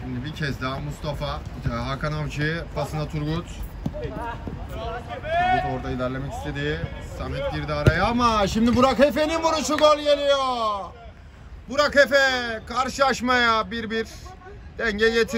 Şimdi bir kez daha Mustafa, e, Hakan Avcı, pasına Turgut. Turgut orada ilerlemek istedi. Samet girdi araya ama şimdi Burak Efe'nin vuruşu gol geliyor. Burak Efe karşılaşmaya 1-1 denge getir.